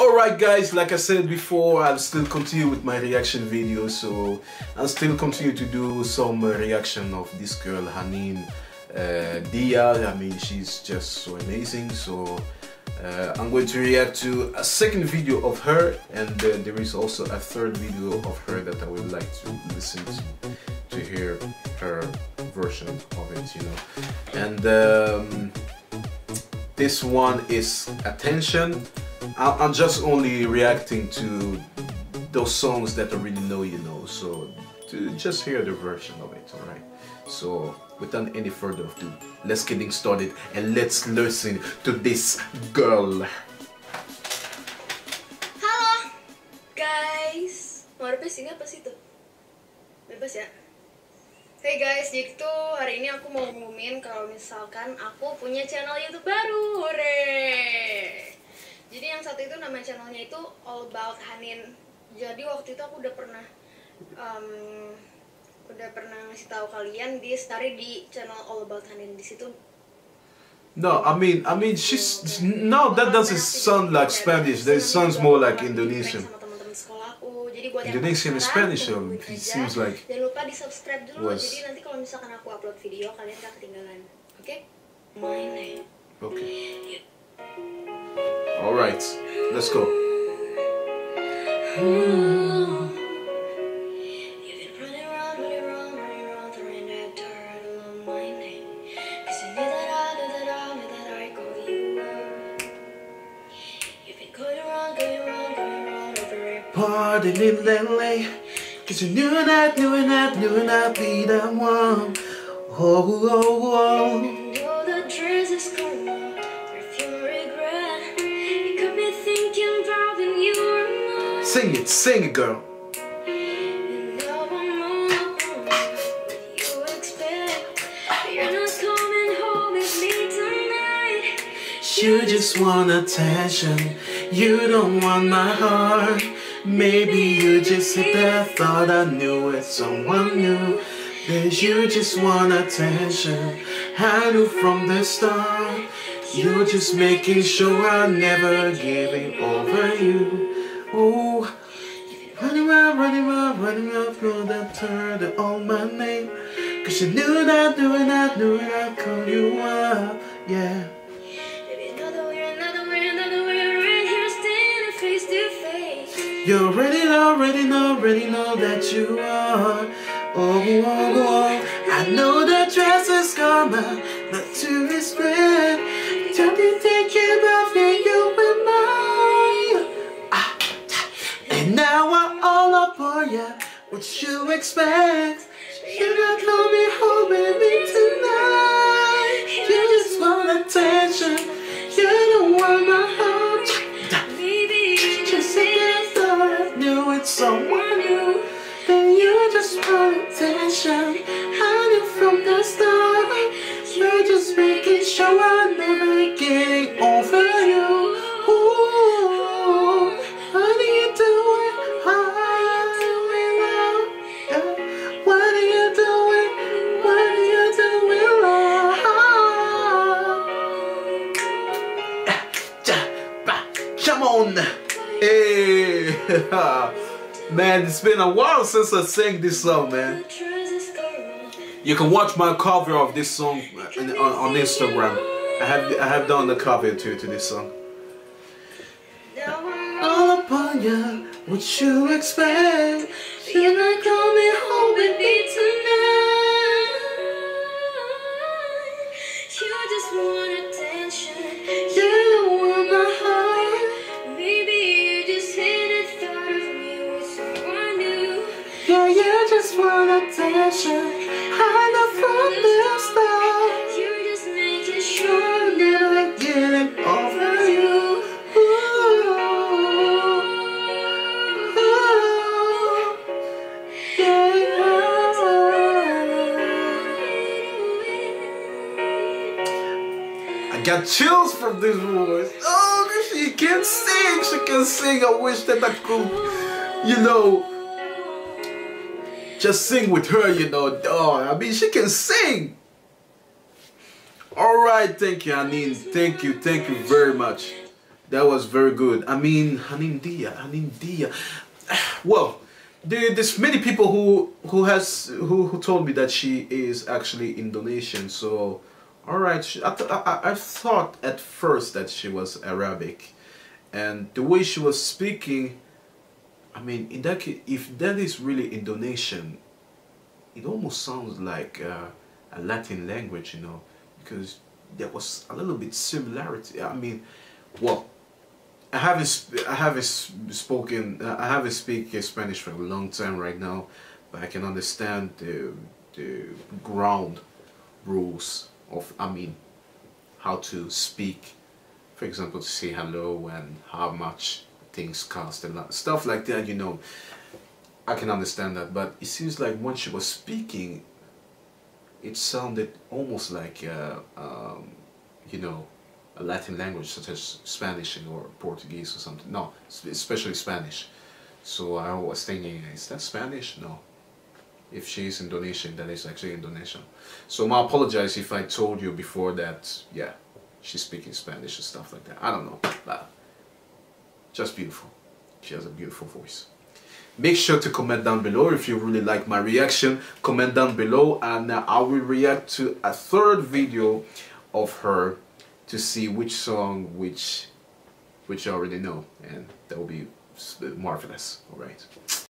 Alright guys, like I said before, I'll still continue with my reaction video, so I'll still continue to do some uh, reaction of this girl, Hanin uh, Dhiya. I mean, she's just so amazing, so uh, I'm going to react to a second video of her and uh, there is also a third video of her that I would like to listen to to hear her version of it, you know. And um, this one is Attention. I'm just only reacting to those songs that I really know you know, so just hear the version of it, alright? So without any further ado, let's getting started and let's listen to this girl. Halo guys, mau sih apa sih tuh? Bebas ya. Hey guys, jadi tuh hari ini aku mau ngumumin kalau misalkan aku punya channel YouTube baru, hore. Jadi yang satu itu nama channelnya itu All About Hanin. Jadi waktu itu aku udah pernah um, udah pernah ngasih tahu kalian di story di channel All About Hanin di situ. No, I mean, I mean, she's no. That doesn't sound like Spanish. That sounds more like Indonesian. Indonesian penasaran, Spanish, so tungguin it seems like Jangan lupa di subscribe dulu. was- Jadi nanti kalau misalkan aku upload video kalian gak ketinggalan. Oke? My name. Okay. Right, let's go. Around, throwing that name. 'Cause you knew that knew that knew that I called you up. You've been Sing it, sing it, girl. You just want attention, you don't want my heart. Maybe you just hit that thought I knew it, someone new. That you just want attention. I knew from the start. You're just making sure I never give it over you. Ooh, running around, running around, running around, through that turn on my name. Cause you knew that, knew that, knew I'd call you up, yeah. Baby, another way, another way, another way, right here standing face to face. You already know, already know, already know that you are. Oh, oh, oh. I know that dress is karma, but to What you expect? You not coming home me tonight. You just want attention. You don't want my heart. Baby, Just say I knew it's someone new. Then you just want attention. I knew from the start. You're just making sure I'm never getting over on! Hey! man, it's been a while since I sang this song, man. You can watch my cover of this song uh, on, Instagram. I have I have done the cover to to this song. All upon you, what you expect? You're not coming home with me Yeah, you just want attention. I know from the start. You're just making sure. I'm never getting over you. Ooh, ooh, yeah. I got chills from this voice. Oh, she can sing. She can sing. I wish that I could, you know, just sing with her, you know. Oh, I mean, she can sing. All right, thank you, Anine. Thank you, thank you very much. that was very good. I mean, Hanin Dhiya, Hanin Dhiya. Well, there, there's many people who who has who, who told me that she is actually Indonesian. So, all right, she, I, th I, I thought at first that she was Arabic, and the way she was speaking, I mean, in that case, if that is really Indonesian, it almost sounds like uh, a Latin language, you know, because there was a little bit similarity. I mean, well, I haven't I haven't spoken I haven't speak Spanish for a long time right now, but I can understand the the ground rules of I mean how to speak. For example, to say hello and how much things cost and stuff like that. You know, I can understand that. But it seems like when she was speaking, it sounded almost like uh, um, you know a Latin language such as Spanish or Portuguese or something. No, especially Spanish. So I was thinking, is that Spanish? No. If she's Indonesian, that is actually Indonesian. So I apologize if I told you before that, yeah, she's speaking Spanish and stuff like that. I don't know, but just beautiful. She has a beautiful voice. Make sure to comment down below if you really like my reaction. Comment down below and uh, I will react to a third video of her to see which song which which you already know and that will be marvelous all right